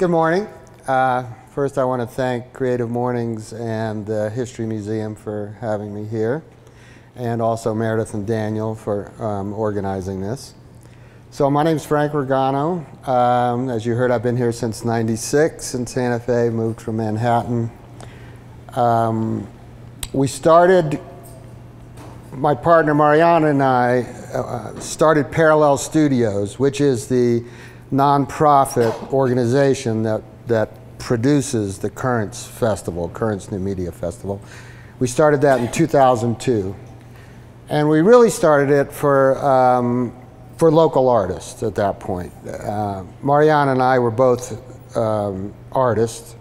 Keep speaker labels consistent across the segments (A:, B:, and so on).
A: Good morning. Uh, first, I want to thank Creative Mornings and the History Museum for having me here, and also Meredith and Daniel for um, organizing this. So my name is Frank Ragano. Um, as you heard, I've been here since 96 in Santa Fe, moved from Manhattan. Um, we started, my partner Mariana and I uh, started Parallel Studios, which is the nonprofit organization that, that produces the Currents Festival, Currents New Media Festival. We started that in 2002. And we really started it for, um, for local artists at that point. Uh, Mariana and I were both um, artists,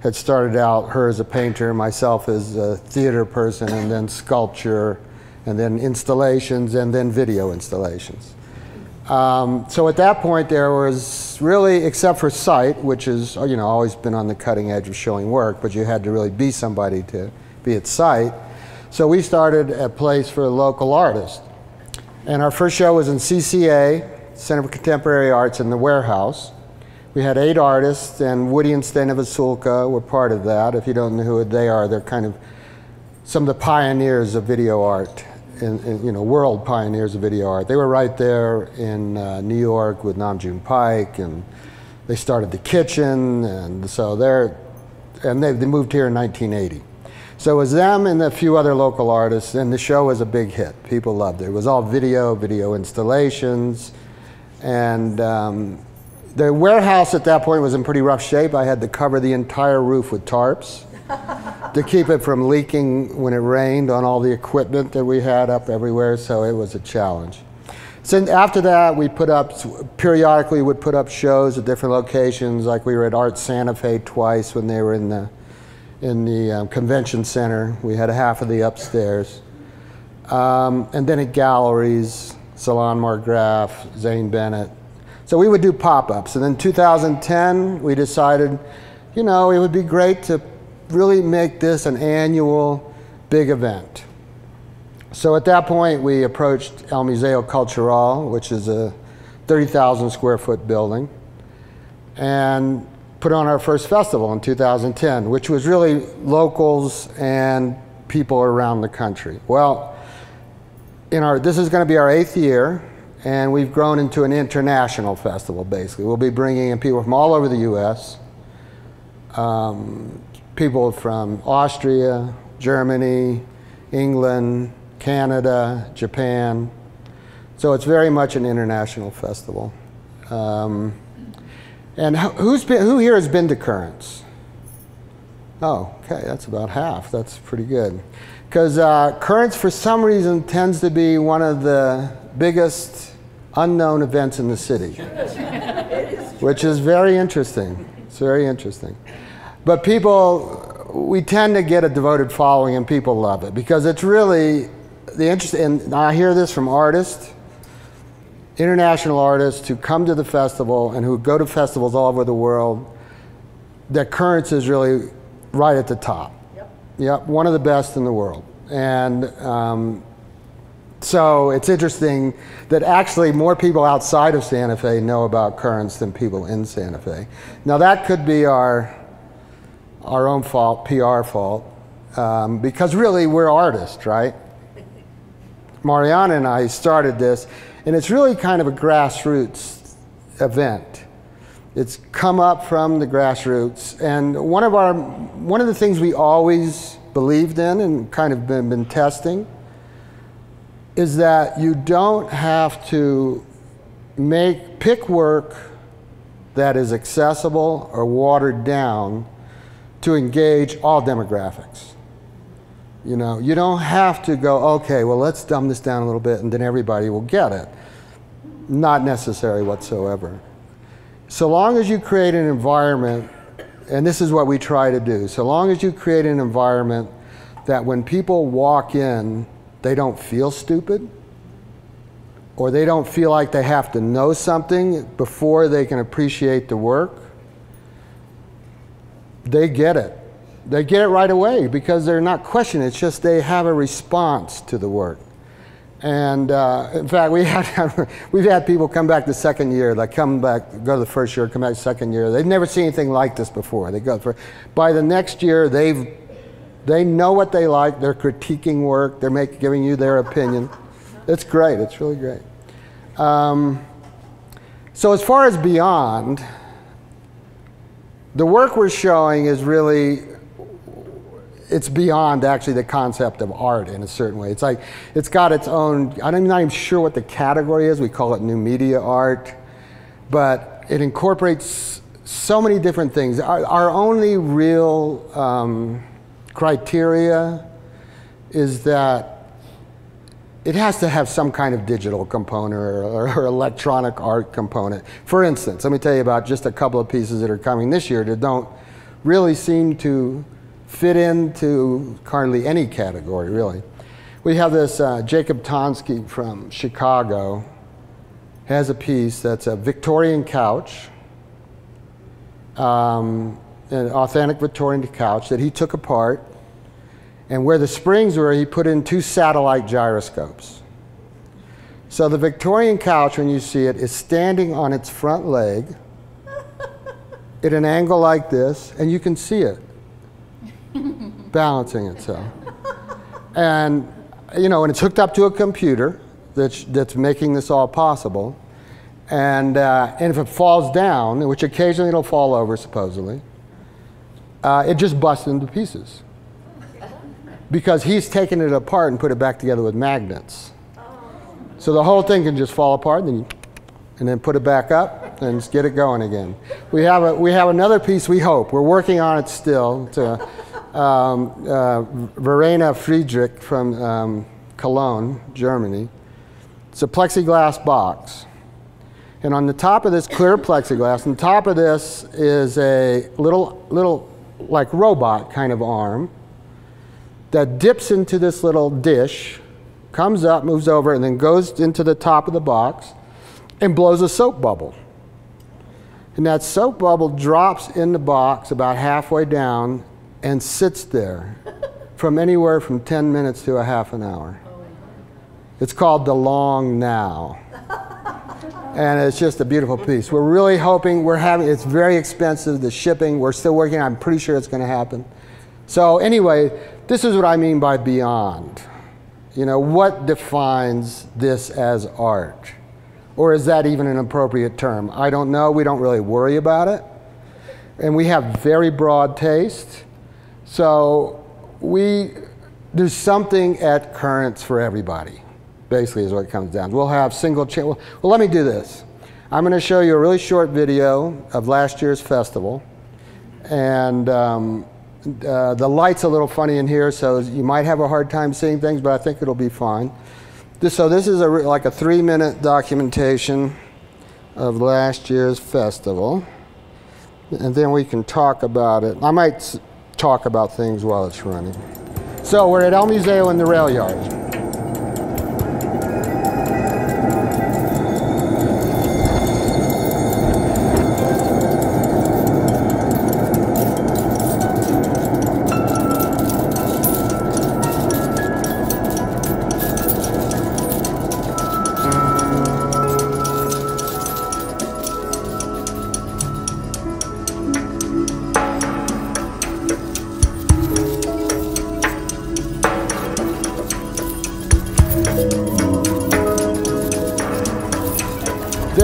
A: had started out her as a painter, myself as a theater person, and then sculpture, and then installations, and then video installations. Um, so at that point, there was really, except for SITE, which has you know always been on the cutting edge of showing work, but you had to really be somebody to be at SITE. So we started a place for local artists, and our first show was in CCA, Center for Contemporary Arts, in the warehouse. We had eight artists, and Woody and Steina Vasulka were part of that. If you don't know who they are, they're kind of some of the pioneers of video art in, in, you know, world pioneers of video art. They were right there in uh, New York with Nam June Paik, and they started the kitchen, and so they're, and they, they moved here in 1980. So it was them and a few other local artists, and the show was a big hit. People loved it. It was all video, video installations, and um, the warehouse at that point was in pretty rough shape. I had to cover the entire roof with tarps to keep it from leaking when it rained on all the equipment that we had up everywhere, so it was a challenge. So after that, we put up, periodically would put up shows at different locations, like we were at Art Santa Fe twice when they were in the, in the um, convention center. We had half of the upstairs. Um, and then at galleries, Salon Margraf, Zane Bennett. So we would do pop-ups. And then 2010, we decided, you know, it would be great to really make this an annual big event. So at that point, we approached El Museo Cultural, which is a 30,000 square foot building, and put on our first festival in 2010, which was really locals and people around the country. Well, in our, this is going to be our eighth year, and we've grown into an international festival, basically. We'll be bringing in people from all over the U.S., um, people from Austria, Germany, England, Canada, Japan. So it's very much an international festival. Um, and who's been, who here has been to Currents? Oh, okay, that's about half. That's pretty good. Because uh, Currents, for some reason, tends to be one of the biggest unknown events in the city, which is very interesting. It's very interesting. But people, we tend to get a devoted following and people love it because it's really the interest, and I hear this from artists, international artists who come to the festival and who go to festivals all over the world, that Currents is really right at the top. Yep. Yep, one of the best in the world. And um, so it's interesting that actually more people outside of Santa Fe know about Currents than people in Santa Fe. Now that could be our our own fault, PR fault, um, because really we're artists, right? Mariana and I started this, and it's really kind of a grassroots event. It's come up from the grassroots, and one of our one of the things we always believed in and kind of been, been testing is that you don't have to make pick work that is accessible or watered down to engage all demographics. You know, you don't have to go, okay, well, let's dumb this down a little bit and then everybody will get it. Not necessary whatsoever. So long as you create an environment, and this is what we try to do, so long as you create an environment that when people walk in, they don't feel stupid, or they don't feel like they have to know something before they can appreciate the work, they get it. They get it right away because they're not questioning. It's just they have a response to the work. And uh, in fact, we had, we've had people come back the second year, like come back, go to the first year, come back the second year. They've never seen anything like this before. They go for, by the next year, they've, they know what they like. They're critiquing work. They're make, giving you their opinion. It's great. It's really great. Um, so as far as beyond, the work we're showing is really it's beyond actually the concept of art in a certain way. It's like it's got its own. I'm not even sure what the category is. We call it new media art, but it incorporates so many different things. Our, our only real um, criteria is that it has to have some kind of digital component or, or, or, electronic art component. For instance, let me tell you about just a couple of pieces that are coming this year that don't really seem to fit into hardly any category, really. We have this uh, Jacob Tonski from Chicago has a piece that's a Victorian couch, um, an authentic Victorian couch that he took apart, and where the springs were, he put in two satellite gyroscopes. So the Victorian couch, when you see it, is standing on its front leg at an angle like this, and you can see it balancing itself. And, you know, and it's hooked up to a computer that's, that's making this all possible. And, uh, and if it falls down, which occasionally it'll fall over supposedly, uh, it just busts into pieces. Because he's taken it apart and put it back together with magnets. So the whole thing can just fall apart and then, you, and then put it back up and get it going again. We have, a, we have another piece we hope. We're working on it still. To, um, uh, Verena Friedrich from um, Cologne, Germany. It's a plexiglass box. And on the top of this clear plexiglass, on top of this is a little, little like robot kind of arm that dips into this little dish, comes up, moves over, and then goes into the top of the box and blows a soap bubble. And that soap bubble drops in the box about halfway down and sits there from anywhere from 10 minutes to a half an hour. It's called The Long Now. And it's just a beautiful piece. We're really hoping, we're having, it's very expensive, the shipping, we're still working, I'm pretty sure it's going to happen. So, anyway, this is what I mean by beyond. You know, what defines this as art? Or is that even an appropriate term? I don't know. We don't really worry about it. And we have very broad taste. So we, there's something at Currents for everybody, basically is what it comes down. to. We'll have single channel. Well, let me do this. I'm going to show you a really short video of last year's festival. And um, uh, the light's a little funny in here, so you might have a hard time seeing things, but I think it'll be fine. This, so this is a, like a three-minute documentation of last year's festival. And then we can talk about it. I might talk about things while it's running. So we're at El Museo in the rail yard.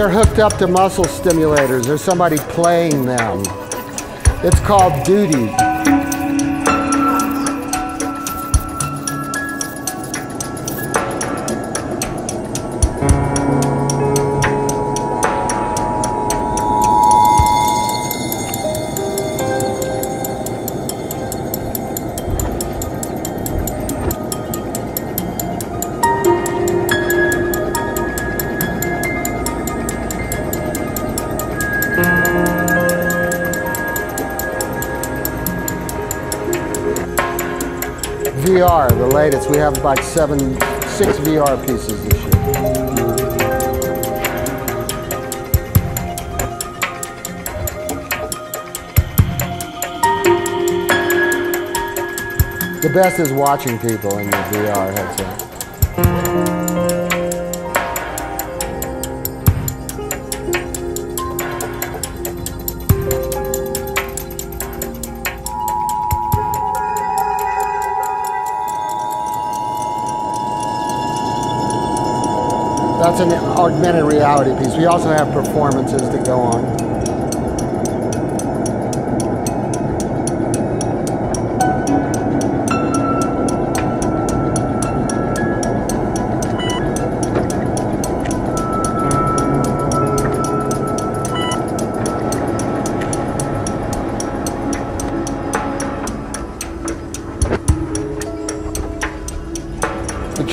A: They're hooked up to muscle stimulators. There's somebody playing them. It's called duty. VR, the latest. We have like seven, six VR pieces this year. The best is watching people in the VR headset. That's an augmented reality piece. We also have performances that go on.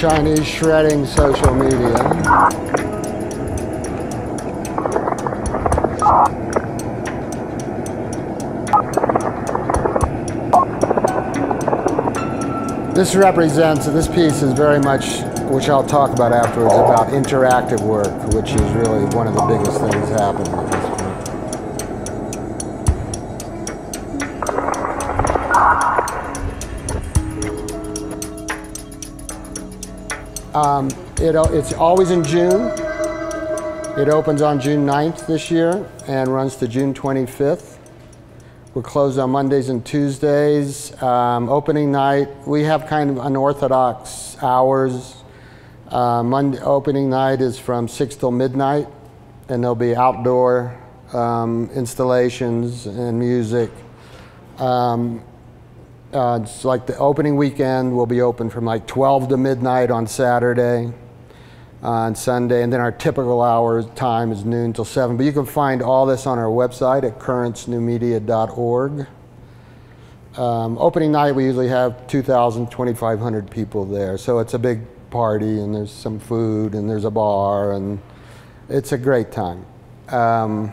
A: Chinese shredding social media. This represents, this piece is very much, which I'll talk about afterwards, about interactive work, which is really one of the biggest things happening Um, it, it's always in June. It opens on June 9th this year and runs to June 25th. We're closed on Mondays and Tuesdays. Um, opening night, we have kind of unorthodox hours. Uh, Monday, opening night is from 6 till midnight, and there'll be outdoor um, installations and music. Um, uh, it's like the opening weekend will be open from like 12 to midnight on Saturday, uh, on Sunday, and then our typical hour time is noon till 7. But you can find all this on our website at currentsnewmedia.org. Um, opening night, we usually have 2,000, 2,500 people there. So it's a big party, and there's some food, and there's a bar, and it's a great time. Um,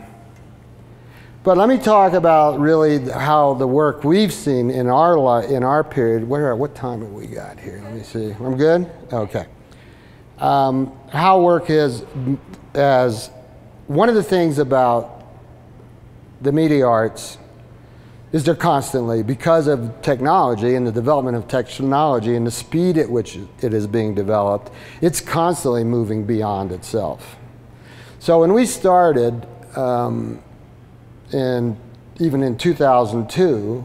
A: but let me talk about really how the work we've seen in our in our period. Where what time have we got here? Let me see. I'm good. Okay. Um, how work is as one of the things about the media arts is they're constantly because of technology and the development of technology and the speed at which it is being developed. It's constantly moving beyond itself. So when we started. Um, and even in 2002,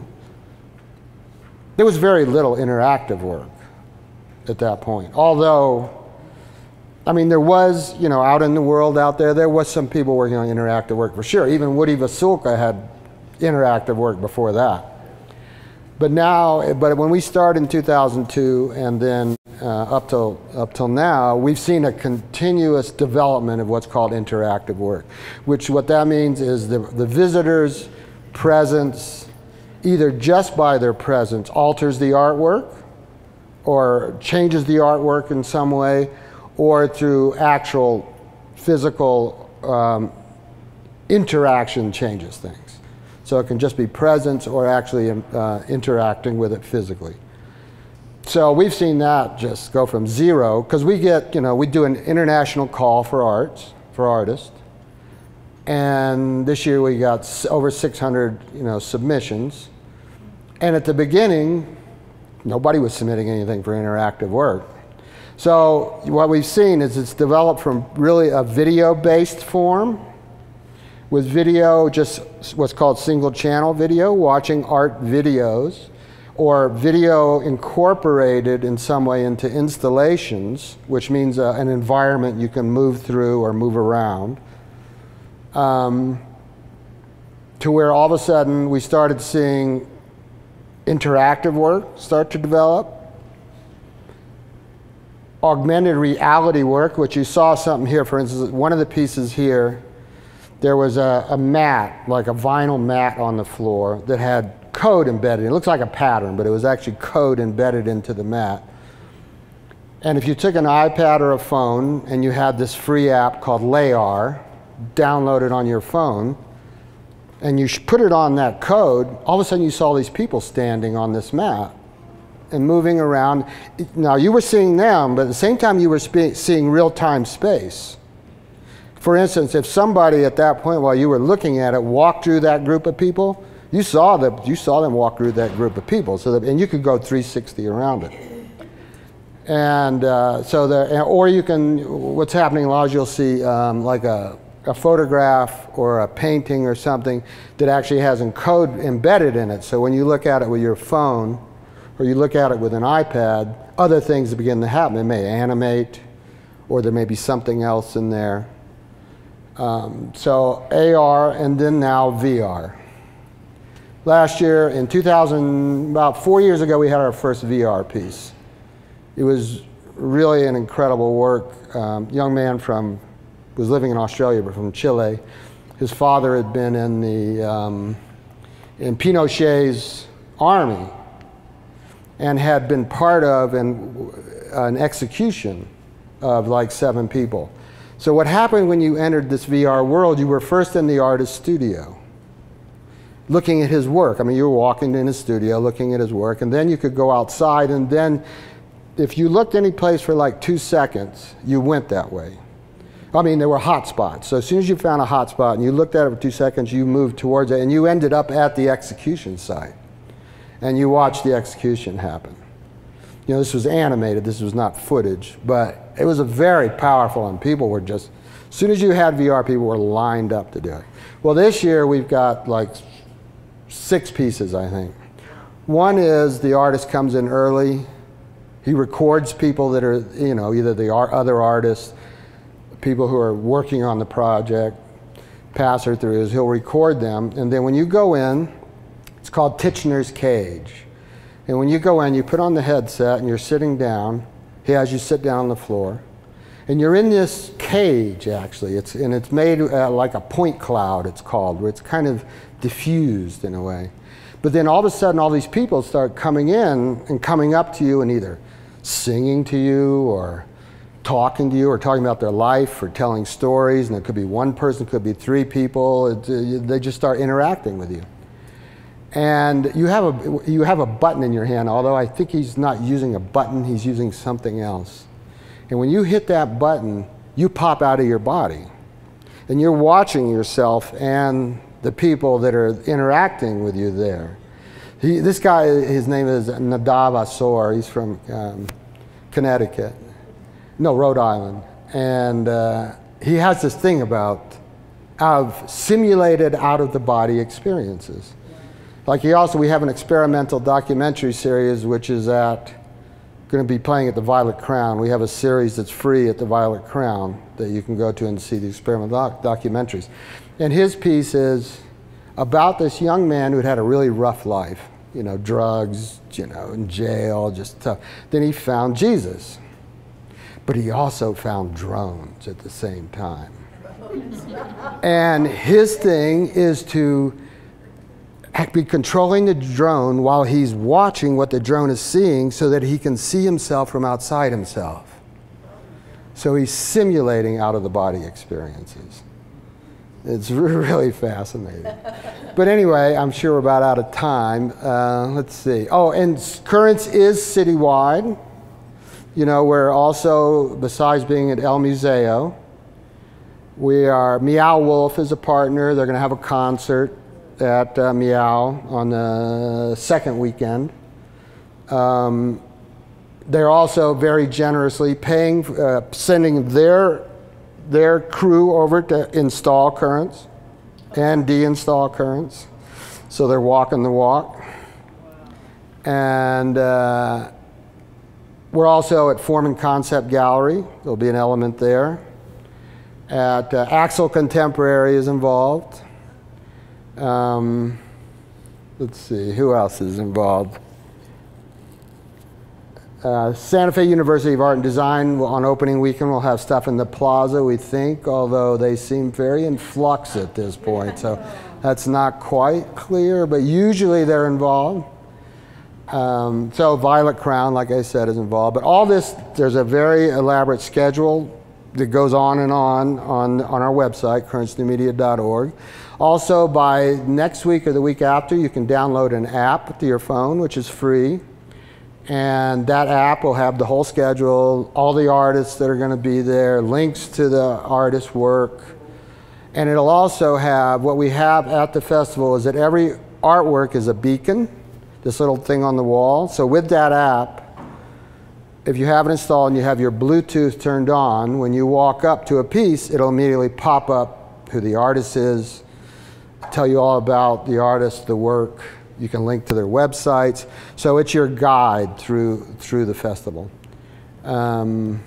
A: there was very little interactive work at that point. Although, I mean, there was, you know, out in the world out there, there was some people working on interactive work for sure. Even Woody Vasulka had interactive work before that. But now, but when we started in 2002 and then uh, up till up till now, we've seen a continuous development of what's called interactive work. Which what that means is the the visitor's presence, either just by their presence, alters the artwork, or changes the artwork in some way, or through actual physical um, interaction changes things. So it can just be presence or actually uh, interacting with it physically. So we've seen that just go from zero, because we get, you know, we do an international call for arts, for artists. And this year we got over 600, you know, submissions. And at the beginning, nobody was submitting anything for interactive work. So what we've seen is it's developed from really a video-based form with video, just what's called single channel video, watching art videos, or video incorporated in some way into installations, which means uh, an environment you can move through or move around, um, to where all of a sudden we started seeing interactive work start to develop, augmented reality work, which you saw something here, for instance, one of the pieces here there was a, a, mat, like a vinyl mat on the floor that had code embedded. It looks like a pattern, but it was actually code embedded into the mat. And if you took an iPad or a phone and you had this free app called Layar downloaded on your phone, and you put it on that code, all of a sudden you saw these people standing on this mat and moving around. Now you were seeing them, but at the same time you were seeing real-time space. For instance, if somebody at that point while you were looking at it walked through that group of people, you saw that you saw them walk through that group of people. So that, and you could go 360 around it. And uh, so the, or you can, what's happening a lot you'll see um, like a, a photograph or a painting or something that actually has code embedded in it. So when you look at it with your phone or you look at it with an iPad, other things begin to happen. It may animate or there may be something else in there. Um, so AR and then now VR. Last year in 2000, about four years ago, we had our first VR piece. It was really an incredible work. Um, young man from was living in Australia, but from Chile. His father had been in the um, in Pinochet's army and had been part of an, an execution of like seven people. So what happened when you entered this VR world, you were first in the artist studio looking at his work. I mean, you were walking in his studio looking at his work, and then you could go outside, and then if you looked any place for like two seconds, you went that way. I mean, there were hot spots. So as soon as you found a hot spot and you looked at it for two seconds, you moved towards it, and you ended up at the execution site. And you watched the execution happen. You know, this was animated, this was not footage, but it was a very powerful, and people were just, as soon as you had VR, people were lined up to do it. Well, this year we've got like six pieces, I think. One is the artist comes in early. He records people that are, you know, either the other artists, people who are working on the project, pass her throughs. He'll record them. And then when you go in, it's called Titchener's Cage. And when you go in, you put on the headset and you're sitting down. He has you sit down on the floor. And you're in this cage, actually. It's, and it's made uh, like a point cloud, it's called, where it's kind of diffused in a way. But then all of a sudden, all these people start coming in and coming up to you and either singing to you or talking to you or talking about their life or telling stories. And it could be one person, could be three people. It, uh, they just start interacting with you. And you have, a, you have a button in your hand, although I think he's not using a button, he's using something else. And when you hit that button, you pop out of your body. And you're watching yourself and the people that are interacting with you there. He, this guy, his name is Nadav Assor. He's from um, Connecticut. No, Rhode Island. And uh, he has this thing about of simulated out of the body experiences. Like he also, we have an experimental documentary series which is at going to be playing at the Violet Crown. We have a series that's free at the Violet Crown that you can go to and see the experimental doc documentaries. And his piece is about this young man who had had a really rough life, you know, drugs, you know, in jail, just tough. Then he found Jesus. But he also found drones at the same time. and his thing is to be controlling the drone while he's watching what the drone is seeing so that he can see himself from outside himself. So he's simulating out of the body experiences. It's really fascinating. but anyway, I'm sure we're about out of time. Uh, let's see. Oh, and Currents is citywide. You know, we're also, besides being at El Museo, we are, Meow Wolf is a partner. They're going to have a concert at uh, Meow on the second weekend. Um, they're also very generously paying, uh, sending their, their crew over to install currents and deinstall currents. So they're walking the walk. And uh, we're also at Foreman Concept Gallery. There'll be an element there. At uh, Axle Contemporary is involved. Um, let's see, who else is involved? Uh, Santa Fe University of Art and Design on opening weekend will have stuff in the plaza, we think, although they seem very in flux at this point. So that's not quite clear, but usually they're involved. Um, so Violet Crown, like I said, is involved. But all this, there's a very elaborate schedule that goes on and on on, on our website, currentsnewmedia.org. Also, by next week or the week after, you can download an app to your phone, which is free. And that app will have the whole schedule, all the artists that are going to be there, links to the artist's work. And it'll also have what we have at the festival is that every artwork is a beacon, this little thing on the wall. So with that app, if you have it installed and you have your Bluetooth turned on, when you walk up to a piece, it'll immediately pop up who the artist is, tell you all about the artist, the work. You can link to their websites. So it's your guide through, through the festival. Um,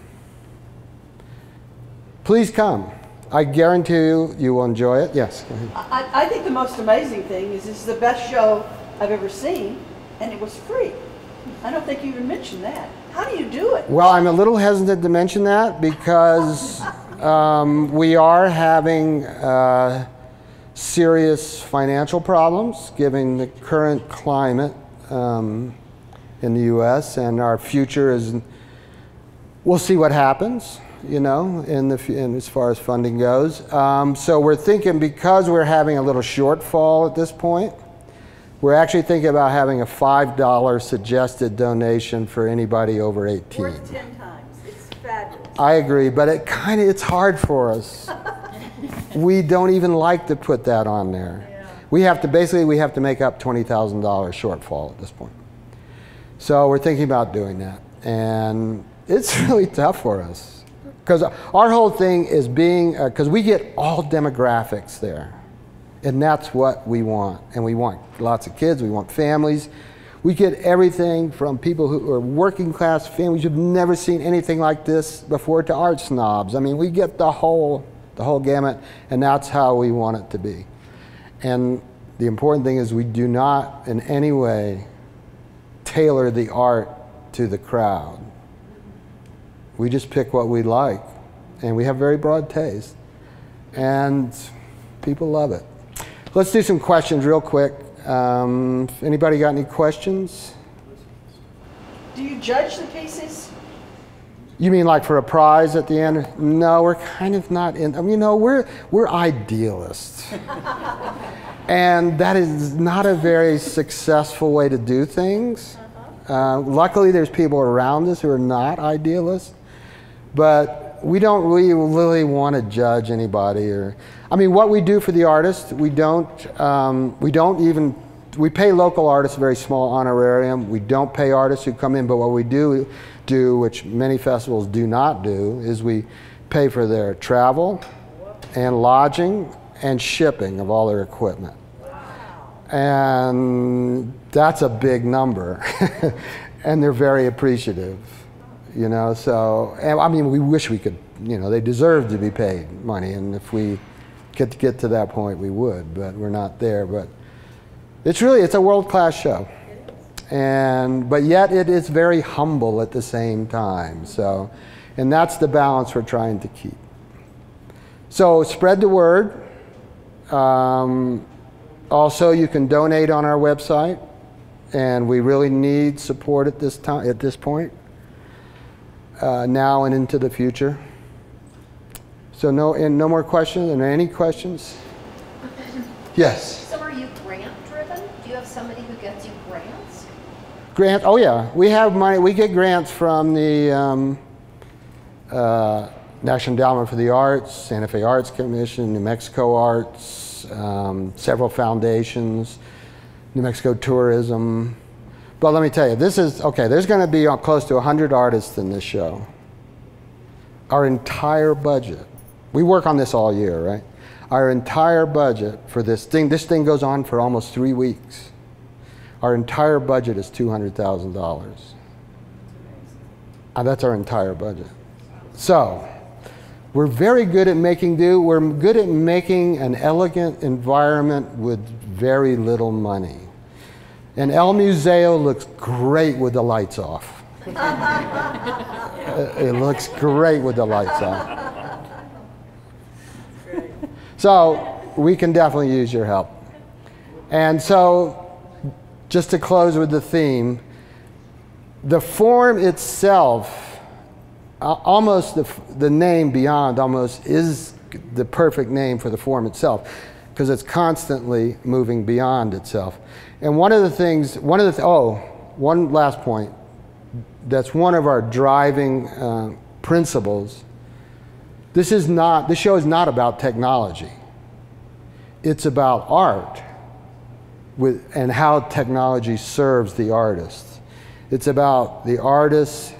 A: please come. I guarantee you, you will enjoy it. Yes.
B: I, I think the most amazing thing is this is the best show I've ever seen, and it was free. I don't think you even mentioned that. How do you do it?
A: Well, I'm a little hesitant to mention that because um, we are having uh, serious financial problems given the current climate um, in the U.S. and our future is. We'll see what happens, you know, in the in as far as funding goes. Um, so we're thinking because we're having a little shortfall at this point we're actually thinking about having a $5 suggested donation for anybody over 18.
B: Worth 10 times. It's fabulous.
A: I agree, but it kind of it's hard for us. we don't even like to put that on there.
B: Yeah.
A: We have to basically we have to make up $20,000 shortfall at this point. So we're thinking about doing that. And it's really tough for us. Cuz our whole thing is being uh, cuz we get all demographics there. And that's what we want. And we want lots of kids, we want families. We get everything from people who are working class families who've never seen anything like this before to art snobs. I mean, we get the whole, the whole gamut, and that's how we want it to be. And the important thing is we do not in any way tailor the art to the crowd. We just pick what we like, and we have very broad taste, and people love it. Let's do some questions real quick. Um, anybody got any questions?
B: Do you judge the pieces?
A: You mean like for a prize at the end? No, we're kind of not in. I mean, you know, we're we're idealists, and that is not a very successful way to do things. Uh, luckily, there's people around us who are not idealists, but we don't really, really want to judge anybody or I mean, what we do for the artist, we don't, um, we don't even, we pay local artists a very small honorarium. We don't pay artists who come in, but what we do do, which many festivals do not do, is we pay for their travel and lodging and shipping of all their equipment. And that's a big number. and they're very appreciative, you know, so, I mean, we wish we could, you know, they deserve to be paid money. And if we, get to get to that point, we would, but we're not there. But it's really it's a world class show, and but yet it is very humble at the same time. So, and that's the balance we're trying to keep. So spread the word. Um, also, you can donate on our website, and we really need support at this time at this point, uh, now and into the future. So no, and no more questions, and any questions? Yes.
C: So are you grant driven? Do you have somebody who gets you grants?
A: Oh yeah, we have money, we get grants from the um, uh, National Endowment for the Arts, Santa Fe Arts Commission, New Mexico Arts, um, several foundations, New Mexico Tourism. But let me tell you, this is, okay, there's going to be close to 100 artists in this show. Our entire budget we work on this all year, right? Our entire budget for this thing, this thing goes on for almost three weeks. Our entire budget is $200,000. Uh, that's our entire budget. So, we're very good at making do. We're good at making an elegant environment with very little money. And El Museo looks great with the lights off. it looks great with the lights off. So we can definitely use your help. And so, just to close with the theme, the form itself, uh, almost the, the name beyond almost is the perfect name for the form itself because it's constantly moving beyond itself. And one of the things, one of the, th oh, one last point, that's one of our driving uh, principles this is not, this show is not about technology. It's about art with, and how technology serves the artist. It's about the artist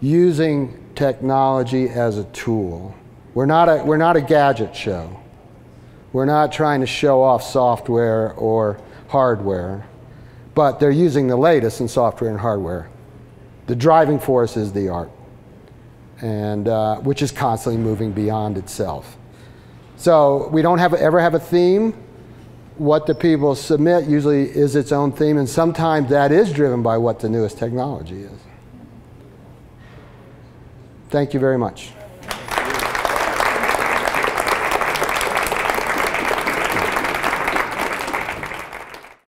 A: using technology as a tool. We're not a, we're not a gadget show. We're not trying to show off software or hardware, but they're using the latest in software and hardware. The driving force is the art. and uh, which is constantly moving beyond itself. So we don't have ever have a theme. What the people submit usually is its own theme, and sometimes that is driven by what the newest technology is. Thank you very much.